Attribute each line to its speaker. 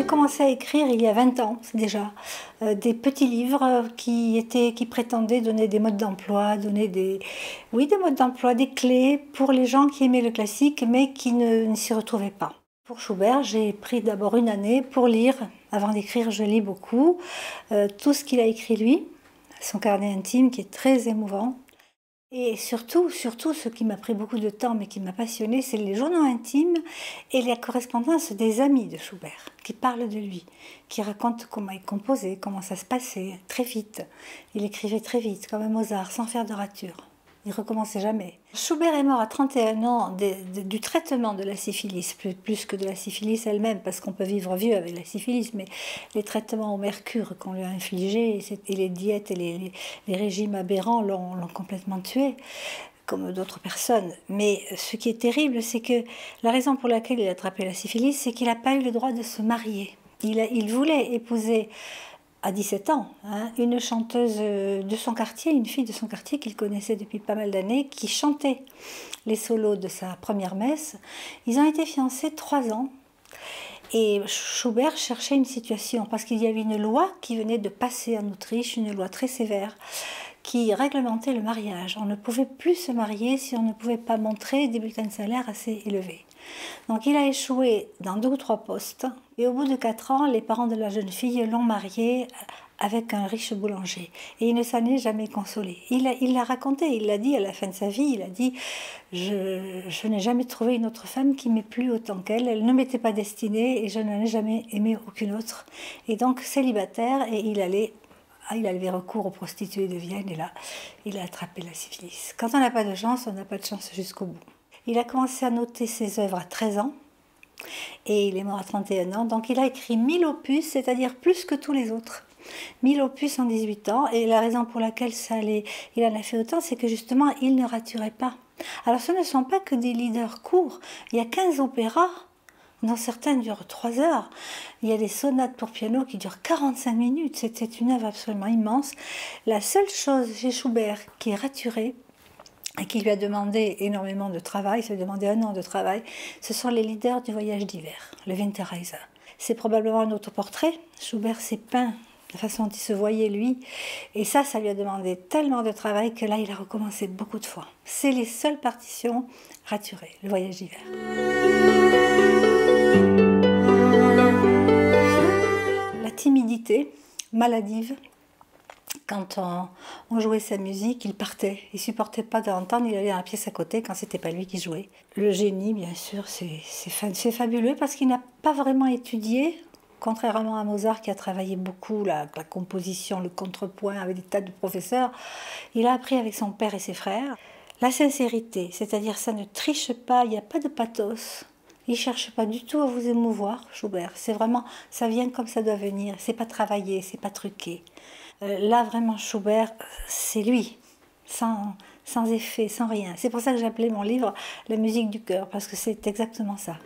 Speaker 1: J'ai commencé à écrire il y a 20 ans déjà, euh, des petits livres qui, étaient, qui prétendaient donner des modes d'emploi, donner des modes d'emploi, des clés pour les gens qui aimaient le classique mais qui ne, s'y retrouvaient pas. Pour Schubert, j'ai pris d'abord une année pour lire. Avant d'écrire, je lis beaucoup. Euh, tout ce qu'il a écrit lui, son carnet intime qui est très émouvant, et surtout, surtout, ce qui m'a pris beaucoup de temps mais qui m'a passionné, c'est les journaux intimes et la correspondance des amis de Schubert, qui parlent de lui, qui racontent comment il composait, comment ça se passait, très vite. Il écrivait très vite, comme un Mozart, sans faire de rature. Il recommençait jamais. Schubert est mort à 31 ans du traitement de la syphilis, plus, que de la syphilis elle-même, parce qu'on peut vivre vieux avec la syphilis, mais les traitements au mercure qu'on lui a infligés, et les diètes et les, les régimes aberrants l'ont complètement tué comme d'autres personnes. Mais ce qui est terrible, c'est que la raison pour laquelle il a attrapé la syphilis, c'est qu'il n'a pas eu le droit de se marier. Il, il voulait épouser à 17 ans, hein, une chanteuse de son quartier, une fille de son quartier qu'il connaissait depuis pas mal d'années, qui chantait les solos de sa première messe. Ils ont été fiancés trois ans. Et Schubert cherchait une situation, parce qu'il y avait une loi qui venait de passer en Autriche, une loi très sévère, qui réglementait le mariage. On ne pouvait plus se marier si on ne pouvait pas montrer des bulletins de salaire assez élevés. Donc il a échoué dans deux ou trois postes et au bout de quatre ans, les parents de la jeune fille l'ont marié avec un riche boulanger. Et il ne s'en est jamais consolé. Il l'a raconté, il l'a dit à la fin de sa vie, il a dit Je, je n'ai jamais trouvé une autre femme qui m'ait plu autant qu'elle. Elle ne m'était pas destinée et je n'en ai jamais aimé aucune autre. Et donc célibataire, et il allait ah, il avait recours aux prostituées de Vienne et là, il a attrapé la syphilis. Quand on n'a pas de chance, on n'a pas de chance jusqu'au bout. Il a commencé à noter ses œuvres à 13 ans et il est mort à 31 ans. Donc il a écrit 1000 opus, c'est-à-dire plus que tous les autres. 1000 opus en 18 ans. Et la raison pour laquelle ça allait, il en a fait autant, c'est que justement, il ne raturait pas. Alors ce ne sont pas que des leaders courts. Il y a 15 opéras dont certains durent 3 heures. Il y a des sonates pour piano qui durent 45 minutes. C'était une œuvre absolument immense. La seule chose chez Schubert qui est raturée, qui lui a demandé énormément de travail, s'est demandé un an de travail, ce sont les leaders du voyage d'hiver, le Winterreise. C'est probablement un autoportrait. Schubert s'est peint la façon dont il se voyait lui. Et ça, ça lui a demandé tellement de travail que là, il a recommencé beaucoup de fois. C'est les seules partitions raturées, le voyage d'hiver. La timidité maladive quand on, jouait sa musique, il partait. Il supportait pas d'entendre, il allait dans la pièce à côté quand c'était pas lui qui jouait. Le génie, bien sûr, c'est fabuleux parce qu'il n'a pas vraiment étudié, contrairement à Mozart qui a travaillé beaucoup la, la, composition, le contrepoint avec des tas de professeurs. Il a appris avec son père et ses frères. La sincérité, c'est-à-dire ça ne triche pas, il n'y a pas de pathos. Il cherche pas du tout à vous émouvoir, Schubert. C'est vraiment, ça vient comme ça doit venir. C'est pas travaillé, c'est pas truqué. Euh, là, vraiment, Schubert, c'est lui, sans, sans effet, sans rien. C'est pour ça que appelé mon livre La musique du cœur, parce que c'est exactement ça.